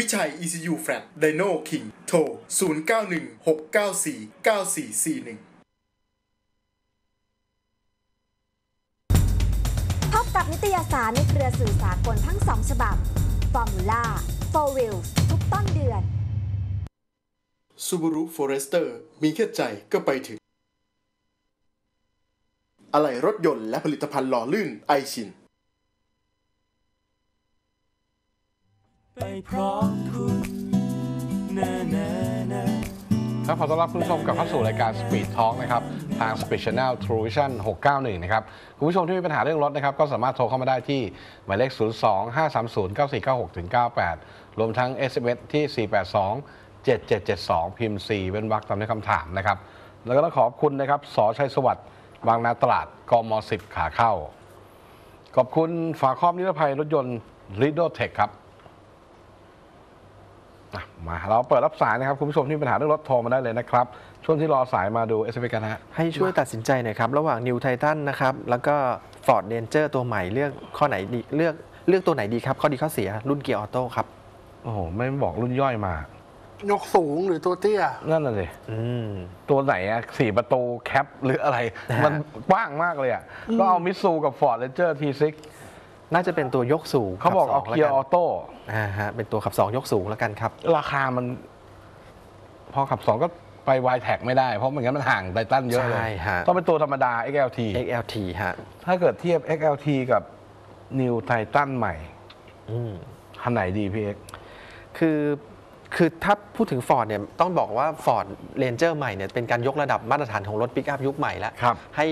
วิชัย ECU Flat Dino King โทร 0916949441พบกับนิตยสารในเครือสื่อสากลทั้งสองฉบับ Formula For Wheels ทุกต้นเดือน Subaru Forester มีแค่ใจก็ไปถึง อะไหล่รถยนต์และผลิตภัณฑ์หล่อลื่นไอชิน ไปพร้อม ครับขอต้อนรับคุณผู้ชมกลับเข้าสู่รายการ Speed Talk นะครับทาง Speed Channel True Vision 691 นะครับคุณผู้ชมที่มีปัญหาเรื่องรถนะครับก็สามารถโทรเข้ามาได้ที่หมายเลข 025309496-98 รวมทั้ง SMS ที่ 482 7772 พิมพ์ 4 เว้นวรรคตามด้วยคำถามนะครับ แล้วก็ต้องขอบคุณนะครับสอชัยสวัสดิ์บางนาตลาดกม 10 ขาเข้า ขอบคุณฝาครอบนิรภัยรถยนต์ r i d o Tech ครับ อะมาเราเปิดรับสายนะครับ คุณผู้ชมที่มีปัญหาเรื่องรถโทรมาได้เลยนะครับ ช่วงที่รอสายมาดู s อ p กันฮะ ให้ช่วยตัดสินใจหน่อยครับ ระหว่าง New Titan นะครับ แล้วก็ Ford Ranger ตัวใหม่เลือกข้อไหนดีเลือกเลือกตัวไหนดีครับ ข้อดีข้อเสียรุ่นเกียร์ออโต้ครับ โอ้โห ไม่บอกรุ่นย่อยมา ยกสูงหรือตัวเตี้ย นั่นน่ะสิอืม ตัวไหนอะสี่ประตูแคปหรืออะไรนะฮะมันกว้างมากเลยอะก็เอามิสูกับ Ford Ranger T6 น่าจะเป็นตัวยกสูงเขาบอกเอาขับสงเกียร์ออแล้วกันโต้อ่าฮะเป็นตัวขับ2ยกสูงแล้วกันครับ ราคามัน พอขับ2ก็ไป y t แท็ไม่ได้ เพราะเหมือนกันมันห่างไททันเยอะเลใช่ยฮะ ต้องเป็นตัวธรรมดา XLT XLT ฮะถ้าเกิดเทียบ XLT กับ New Titan ใหม่อืม คันไหนดีพี่เอ็ก คือคือถ้าพูดถึง Ford เนี่ยต้องบอกว่า Ford Ranger ใหม่เนี่ยเป็นการยกระดับมาตรฐานของรถปิกอัพยุคใหม่แล้ว ครับให้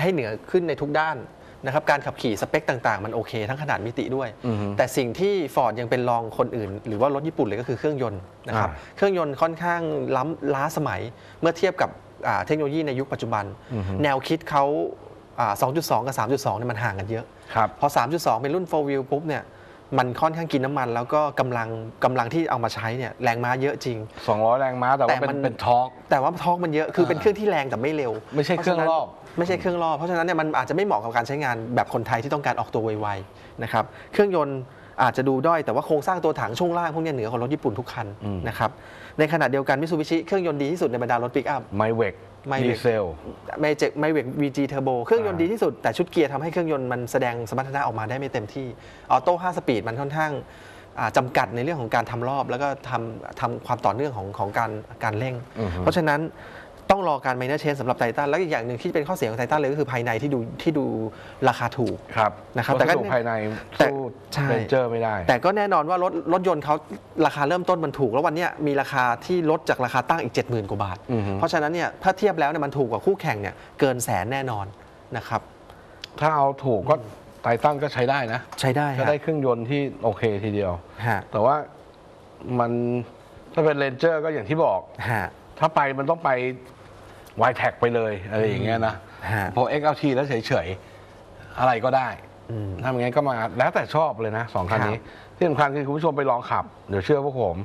ให้เหนือขึ้นในทุกด้าน นะครับการขับขี่สเปคต่างๆ มันโอเค ทั้งขนาดมิติด้วยอือฮึแต่สิ่งที่ Ford ยังเป็นรองคนอื่น หรือว่ารถญี่ปุ่นเลยก็คือเครื่องยนต์นะครับอ่าเครื่องยนต์ค่อนข้างล้ำล้าสมัยเมื่อเทียบกับอ่าเทคโนโลยีในยุคปัจจุบันอือฮึแนวคิดเขาอ่า2.2 กับ 3.2เนี่ยมันห่างกันเยอะครับพอ 3.2 เป็นรุ่น 4 wheel ปุ๊บเนี่ยมันค่อนข้างกินน้ำมัน แล้วก็กำลังกำลังที่เอามาใช้เนี่ยแรงม้าเยอะจริง 200 แรงม้าแต่ว่าเป็นแต่มันเป็น torque แต่ว่า torque มันเยอะคือเป็นอ่าเครื่องที่แรงแต่ไม่เร็ว ไม่ใช่เครื่องรอบ ไม่ใช่เครื่องรอบเพราะฉะนั้นเนี่ยมันอาจจะไม่เหมาะกับการใช้งานแบบคนไทยที่ต้องการออกตัวไวๆนะครับเครื่องยนต์อาจจะดูด้อยแต่ว่าโครงสร้างตัวถังช่วงล่างพวกเนี้ยเหนือกว่ารถญี่ปุ่นทุกคันอืมนะครับในขณะเดียวกันมิ t ูบิชิเครื่องยนต์ดีที่สุดในบรรดารถปิกอัพไมเวก Maverick ดีเซลไม่เจไม่เวก VG Turbo เครื่องยนต์อ่าดีที่สุดแต่ชุดเกียร์ทำให้เครื่องยนต์มันแสดงสมรรถนะออกมาได้ไม่เต็มที่auto 5 speed มันค่อนข้างอ่าจำกัดในเรื่องของการทำรอบ แล้วก็ทำทำความต่อเนื่องของของการการเร่งอือฮึเพราะฉะนั้น ต้องรอการ minor change สำหรับไททันแล้วอีกอย่างหนึ่งที่เป็นข้อเสียของไททันเลยก็คือภายในที่ดูที่ดูราคาถูกครับนะครับแต่แต่ก็ก็ภายในแต่สู้ใช่เรนเจอร์ไม่ได้ แต่ก็แน่นอนว่ารถรถยนต์เขาราคาเริ่มต้นมันถูก แล้ววันเนี้ยมีราคาที่ลดจากราคาตั้งอีก 70,000 กว่าบาทอือฮึเพราะฉะนั้นเนี่ยถ้าเทียบแล้วเนี่ยมันถูกกว่าคู่แข่งเนี่ยเกินแสนแน่นอนนะครับถ้าเอาถูกก็ไททันก็ใช้ได้นะ ใช้ได้ก็ฮะได้เครื่องยนต์ที่โอเคทีเดียวฮะแต่ว่ามันถ้าเป็นเรนเจอร์ก็อย่างที่บอกฮะถ้าไปมันต้องไป y t แท็ไปเลยอะไรอย่างเงี้ยนะฮะ พอ XLT แล้วเฉยๆ อะไรก็ได้อืมทำอย่างงั้นก็มาแล้วแต่ชอบเลยนะสองคันนี้ ที่สำคัญคือคุณผู้ชมไปลองขับ เดี๋ยวเชื่อพวกผม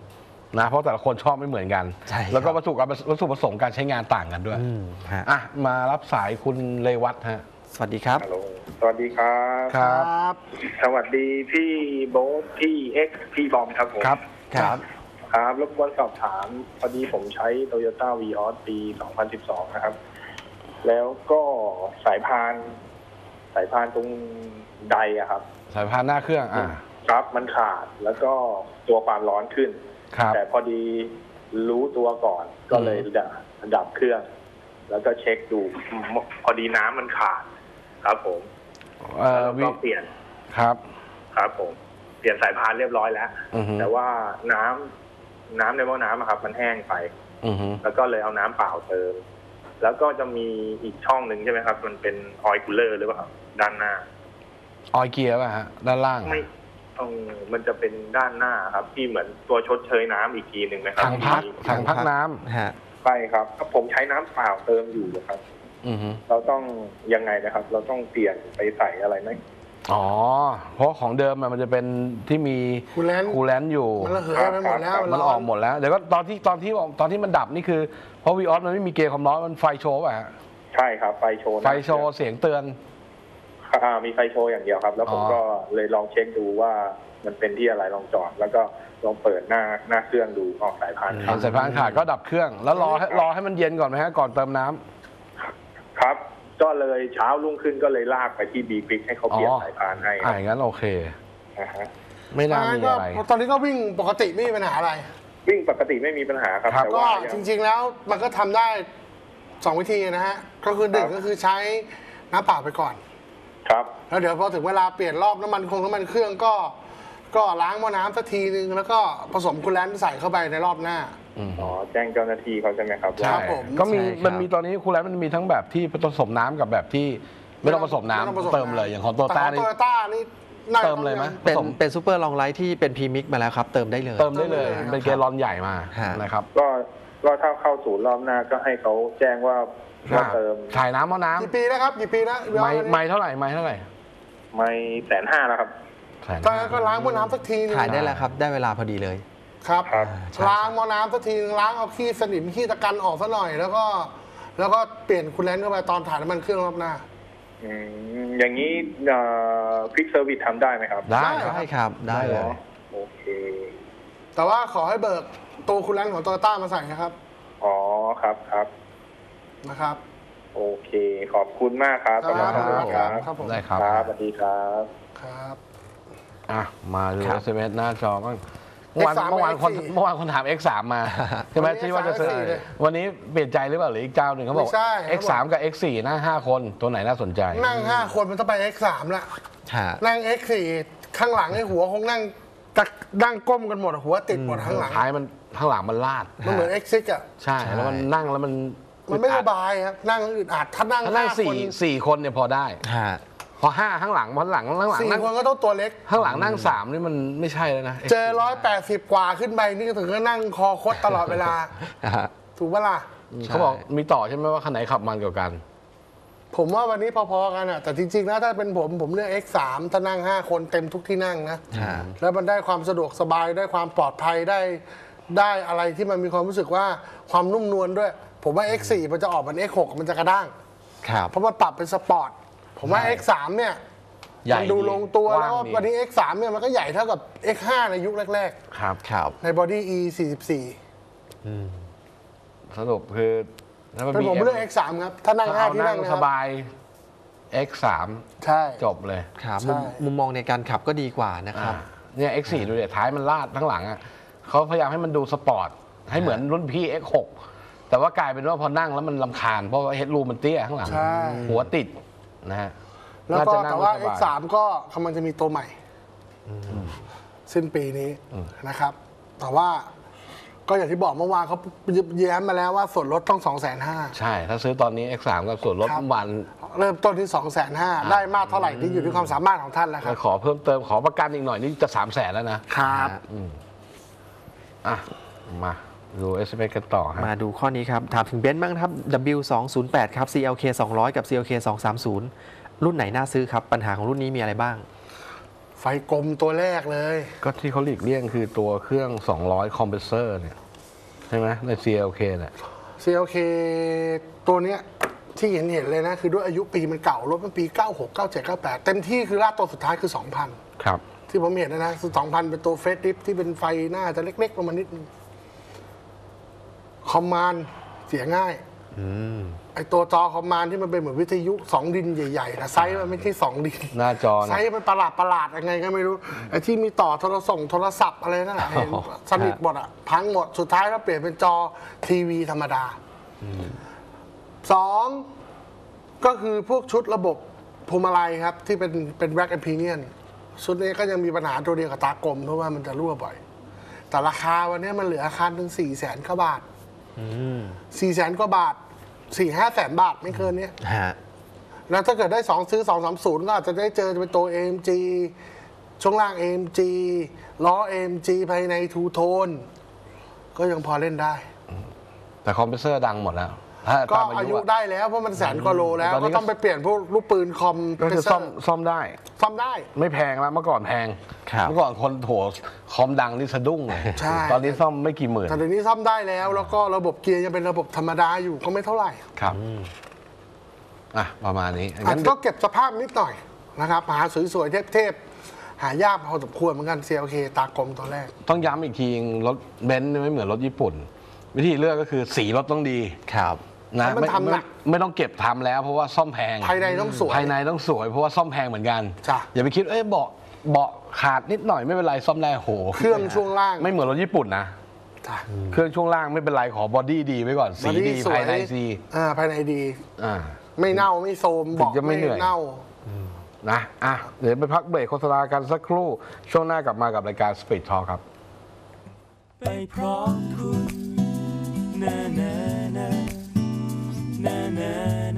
นะเพราะแต่ละคนชอบไม่เหมือนกัน ใช่ครับ แล้วก็วัตถุการวัตถุประสงค์การใช้งานต่างกันด้วย อืมฮะอะ มารับสายคุณเลวัตฮะ สวัสดีครับ ฮัลโหลสวัสดีครับ ค รับครับสวัสดีพี่โบ๊ทพี่เอ็กซ์พี่บอมครับผมครับ ครับ ครับรบกวนสอบถามพอดีผมใช้ Toyota v ีออสปี 2012 นะครับ แล้วก็สายพาน สายพานตรงใดอะครับ สายพานหน้าเครื่องอะครับมันขาดแล้วก็ตัวความร้อนขึ้น ครับ แต่พอดีรู้ตัวก่อนก็เลยดับดับเครื่อง แล้วก็เช็คดูพอดีน้ำมันขาด ครับผมเอ่อแล้ววิก็เปลี่ยนครับ ครับผม เปลี่ยนสายพานเรียบร้อยแล้ว อือฮึ แต่ว่าน้ำ น้ำในหม้อน้ำอะครับ มันแห้งไปอือฮึแล้วก็เลยเอาน้ำเปล่าเติม แล้วก็จะมีอีกช่องหนึ่งใช่ไหมครับ มันเป็น oil cooler หรือเปล่าครับด้านหน้า ออยเกียร์ป่ะฮะ ด้านล่าง ไม่ตรงมันจะเป็นด้านหน้าครับ ที่เหมือนตัวชดเชยน้ำอีกทีหนึ่งไหมครับถังพักที่ถังพักน้ำฮะ ใช่ครับถ้าผมใช้น้ำเปล่าเติมอยู่นะครับ อือฮึเราต้องยังไงนะครับ เราต้องเปลี่ยนไปใส่อะไรไหม อ๋อ เพราะของเดิมอะมันจะเป็นที่มีคูลแลนต์ คูลแลนต์อยู่ มันระเหยไปหมดแล้วมันออกหมดแล้วเดี๋ยวก็ตอนที่ตอนที่ตอนที่มันดับนี่คือเพราะวีออสมันไม่มีเกยร์ความร้อนมันไฟโชว์ป่ะฮะใช่ครับไฟโชว์ไฟโชว์เสียงเตือน อ่ามีไฟโชว์อย่างเดียวครับ แล้วผมอ๋อ ก็เลยลองเช็คดูว่ามันเป็นที่อะไรลองจอด แล้วก็ลองเปิดหน้าหน้าเครื่องดูออกสายพานคเอารับสายพานขาดก็ดับเครื่อง แล้วรอให้รอให้มันเย็นก่อนไหมฮะก่อนเติมน้ำครับ ก็เลยเช้ารุ่งขึ้นก็เลยลากไปที่บีคลิกให้เขาเปลี่ยนอ๋อสายพานให้คอ่ารับอย่างนั้นโอเคอ่าฮะไม่น่ามีก็อะไรตอนนี้ก็วิ่งปกติไม่มีปัญหาอะไร วิ่งปกติไม่มีปัญหาครับครับแต่ก็ว่ายังจริง ๆ แล้วมันก็ทำได้สองวิธีนะฮะก็คือหนึ่งครับก็คือใช้น้ำเปล่าไปก่อน ครับ แล้วเดี๋ยวพอถึงเวลาเปลี่ยนรอบน้ำมันคงน้ำมันเครื่องก็ ก็ล้างหม้อน้ำสักทีนึงแล้วก็ผสม coolant ใส่เข้าไปในรอบหน้า อ๋อแจ้งเจ้าหน้าที่เขาใช่ไหมครับครัใช่บผมก็มีใช่ครับ มันมีตอนนี้คุณแล้วมันมีทั้งแบบที่ผสมน้ำกับแบบที่ไม่ต้องผสมน้ำไต้องผสเติมเลยอย่างของโตโยต้าของนี่โตโยต้านี่น่าจะเติมเลยไหมต้องเป็นผสมเป็น super long life ที่เป็น premix มาแล้วครับ เติมได้เลย เติมได้เลยเติมได้เลยเป็นแกลลอนใหญ่มาฮะ นะครับก็ก็ถ้าเข้าศูนย์รอบหน้าก็ให้เขาแจ้งว่าว่าเติมถ่ายน้ำเอาน้กี่ปีนะครับกี่ปีนะำไม่ไม่เท่าไหร่ไม่เท่าไหร่ไม่แสนห้าแล้วครับ แสนตอนนั้นก็ล้างหม้อน้ำสักทีนึง ถ่ายได้แล้วครับ ได้เวลาพอดีเลย ครับ ครับใช่ล้างหม้อน้ำสักทีนึงล้างเอาขี้สนิมขี้ตะกรันออกซะหน่อย แล้วก็ แล้วก็เปลี่ยน coolant เข้าไปตอนถ่ายน้ำมันเครื่องรอบหน้า อืมอย่างนี้ quick service ทำได้ไหมครับ ได้ได้ครับได้ครับ ได้เลยโอเค แต่ว่าขอให้เบิกตัวคูลแลนต์ของโตโยต้ามาใส่นะครับอ๋อครับครับ นะครับโอเค ขอบคุณมากครับสำหรับครับข้อมูลครับครับผมได้ครับ ครับสวัสดีครับ ครับ อะ มาดู ครับ SMS หน้าจอบ้าง เมื่อวาน X3 เมื่อวานคน X4 เมื่อวานคนถาม X3 มาใช่ไหมวันนี้ที่ว่าจะซื้อ X3 เลยวันนี้เปลี่ยนใจหรือเปล่าหรืออีกเจ้าหนึ่งเขาบอก ไม่ใช่เขาบอก X3 กับ X4 นั่งห้าคนตัวไหนน่าสนใจ นั่งห้าคนมันต้องไป X3 ละฮะนั่ง X4 ข้างหลังไอ้หัวคงนั่งตะนั่งก้มกันหมดหัวติดหมดข้างหลังท้ายมันข้างหลังมันลาด มันเหมือน X6 อะใช่ แล้วมันนั่งแล้วมันมันไม่อึสดอัดบายครับนั่งอึดอัดถ้านั่งถ้านั่งห้าสี่คนสี่คนเนี่ยพอได้ ฮะ พอห้าข้างหลังพอข้างหลังข้างหลังสี่นั่งคนก็ต้องตัวเล็ก ข้างหลังนั่งสามนี่มันไม่ใช่แล้วนะเจอร้อยแปดสิบกว่าขึ้นไปนี่ถึงก็นั่งคอคดตลอดเวลาฮะถูกปะล่ะ เขาบอกมีต่อใช่ไหมว่าคันไหนขับมันกว่ากัน ผมว่าวันนี้พอๆกันอะ แต่จริงๆแล้วถ้าเป็นผมผมเลือก X3 ถ้านั่ง 5 คนเต็มทุกที่นั่งนะ ฮะ แล้วมันได้ความสะดวกสบายได้ความปลอดภัยได้ ได้อะไรที่มันมีความรู้สึกว่าความนุ่มนวลด้วย ผมว่า X4 มันจะออกเป็น X6 มันจะกระด้าง ครับ เพราะมันปรับเป็นสปอร์ต ผมว่าใช่ X3 เนี่ยใหญ่มันดูลงตัวกว้างแล้วก็ดีวันนี้ X3 เนี่ยมันก็ใหญ่เท่ากับ X5 ในยุคแรก ครับครับๆ ใน body E สรุปคือถ้า44มันเป็นมี ผมเลือก X3 ครับ ถ้านั่งเอา5ที่นั่นั่งงนะคสรับาย X3 ใช่ จบเลยครับใช่มุมมุมมองในการขับก็ดีกว่านะครับ อ่าเนี่ย X4 ดูเดี๋ยท้ายมันลาดทั้งหลังอะเขาพยายามให้มันดูสปอร์ต ให้เหมือนรุ่นพี่ X6 แต่ว่ากลายเป็นว่าพอนั่งแล้วมันรำคาญ เพราะว่า headroom มันเตี้ยข้างหลัง ใช่ หัวติด นะฮะแล้วก็น่จะนั่งแต่ว่าสบย X3 ก็กำลังจะมีตัวใหม่สิ้นปีนี้นะครับ แต่ว่าก็อย่างที่บอกเมื่อวานเขาแย้มมาแล้วว่าส่วนลดต้อง 2 5 0 0 0ใช่ ถ้าซื้อตอนนี้ X3 กับส่วนลดครับวัน เริ่มต้นที่ 2 5 0 0 0ได้มากเท่าไหร่ที่อยู่ที่ความสามารถของท่านแล้วคแล้รับวขอเพิ่มเติมขอประกันอีกหน่อยนี่จะ 3 0 0แสนแล้วนะครับอะมา ดู s อ s กันต่อฮะมาดูข้อนี้ครับ ถามถึงเบนซ์บ้างครับ W208 ครับ CLK 200 กับ CLK 230 รุ่นไหนน่าซื้อครับ ปัญหาของรุ่นนี้มีอะไรบ้าง ไฟกลมตัวแรกเลย ก็ที่เขาหลีกเลี่ยงคือตัวเครื่อง 200 คอมเพรสเซอร์เนี่ย ใช่ไหมใน CLK เนี่ย CLK ตัวเนี้ยที่เห็นเห็นเลยนะ คือด้วยอายุปีมันเก่ารถมันปี 96 97 98 เต็มที่คือ last ตัวสุดท้ายคือ 2,000 ครับ ที่ผมเห็นนะนะคือ2,000 เป็นตัว facelift ที่เป็นไฟหน้าจะเล็กๆลงมานิดนึง คอมมานด์เสียง่ายไอตัวจอคอมมานด์ที่มันเป็นเหมือนวิทยุสองดินใหญ่ๆนะไซส์มันไม่ใช่สองดินหน้าจอไซนะส์มันประหลาดประหลาดยังไงก็ไม่รู้ไอที่มีต่อโทรส่งโทรศัพท์อะไรนั่นแหละเห็นอ๋อสนิทหมดอะพังหมดสุดท้ายก็เปลี่ยนเป็นจอทีวีธรรมดาสองก็คือพวกชุดระบบพวงมาลัยครับ ที่เป็นเป็นแร็กแอนพีเนียนชุดนี้ก็ยังมีปัญหาตัวเดียวกับตากลมเพราะว่ามันจะรั่วบ่อย แต่ราคาวันนี้มันเหลือราคาถึงสี่แสนกว่าบาท สี่แสนกว่าบาทสี่ห้าแสนบาทไม่เกินเนี้ยฮะแล้วถ้าเกิดได้2ซื้อ2 3 0ก็อาจจะได้เจอเป็นตัว AMG ช่วงล่าง AMG ล้อ AMG ภายใน two-tone ก็ยังพอเล่นได้ แต่คอมเพรสเซอร์ดังหมดแล้ว ถ้าก็ตามอาอายุยุอะ ได้แล้วเพราะมันแสนกว่าโลแล้ว ตอนนี้ก็ ก็ต้องไปเปลี่ยนพวกลูกปืนคอมก็คือซ่อมซ่อมได้ ซ่อมได้ ไม่แพงแล้วเมื่อก่อนแพง ครับ เมื่อก่อนคนโถคอมดังนี่สะดุ้งเลยใช่ ตอนนี้ซ่อมไม่กี่หมื่นแต่เดี๋ยวนี้ซ่อมได้แล้ว แล้วก็ระบบเกียร์ยังเป็นระบบธรรมดาอยู่ก็ไม่เท่าไหร่ ครับอะประมาณนี้อาจงั้นจะต้องเก็บสภาพนิดหน่อยนะครับหาสวยๆเทพๆหายากพอสมควรเหมือนกัน CLK ตากลมตัวแรก ต้องย้ำอีกทีรถเบนซ์ไม่เหมือนรถญี่ปุ่น วิธีเลือกก็คือสีรถต้องดี ครับ นะเพราะมันไม่ทำหนักไม่ไม่ต้องเก็บทำแล้ว เพราะว่าซ่อมแพงภายในต้องสวย ภายในต้องสวย เพราะว่าซ่อมแพงเหมือนกัน จ้ะอย่าไปคิดเอ้ยเบาะเบาะขาดนิดหน่อยไม่เป็นไรซ่อมได้โหเครื่องช่วงล่าง ไม่เหมือนรถญี่ปุ่นนะ จ้ะเครื่องช่วงล่างไม่เป็นไรขอบอดี้ดีไว้ก่อนสีบอดี้ดีสวภายในสีอ่าภายในดี อ่า ไม่เน่าไม่โทรมถึงบอกจะไม่เหนื่อย เน่า นะอะเดี๋ยวไปพักเบรกโฆษณากันสักครู่ ช่วงหน้ากลับมากับรายการ Speed Talk ครับ ไปพร้อมคุณนานานานานา